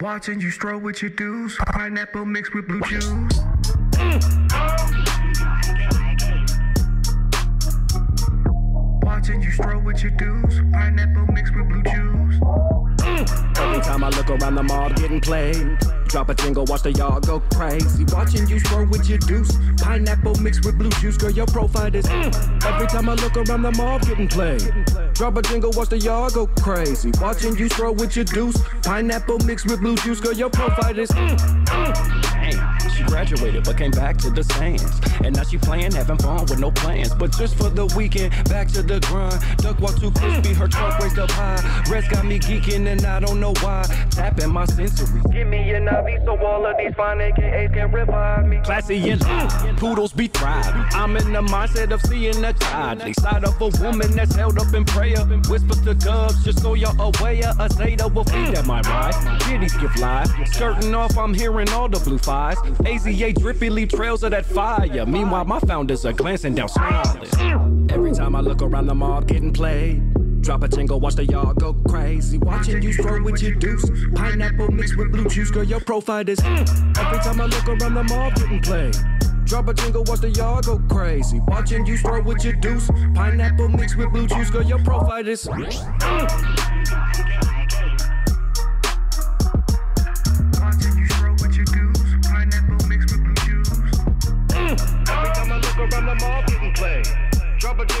Watching you stroll with your dudes, pineapple mixed with blue juice. Watching you stroll with your dudes, pineapple mixed with blue juice. Every time I look around the mall getting played. Drop a jingle, watch the y'all go crazy. Watching you stroll with your deuce. Pineapple mixed with blue juice, girl, your profile is. Mm. Every time I look around the mall getting played. Drop a jingle, watch the y'all go crazy. Watching you stroll with your deuce. Pineapple mixed with blue juice, girl, your profile is. Mm. Mm. Damn, she graduated but came back to the sands. And now she playing, having fun with no plans. But just for the weekend, back to the grind. Duck walk too crispy, her trunk raised up high. Rest got me geeking and I don't know why. Tapping my sensory. Give me an So all of these fine AKAs can revive me. Classy and live, poodles be thriving. I'm in the mindset of seeing the godly side of a woman that's held up in prayer. Whisper to doves, just so you're aware. A Zeta will feed at my ride. Kitties give live. Skirting off, I'm hearing all the blue fives. AZA drippily trails of that fire. Meanwhile, my founders are glancing down smiling. Every time I look around the mall getting played. Drop a jingle, watch the y'all go crazy. Watching you throw with your deuce. Pineapple mixed with blue juice, girl, your profile is. Every time I look around the mall getting played. Drop a jingle, watch the y'all go crazy. Watching you throw with your deuce. Pineapple mixed with blue juice, girl, your profile is. Watching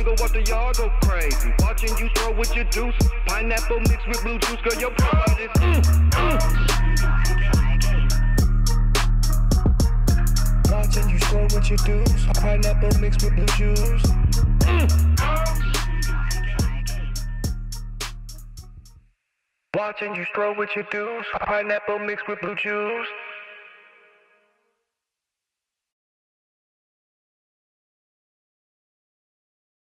Drop a the y'all go crazy. Watching you stroll with your deuce. Pineapple mixed with blue juice, girl, your profile is. Mm, mm. Watching you stroll with your dudes, pineapple mixed with blue juice. Mm. Watching you stroll with your dudes, pineapple mixed with blue juice.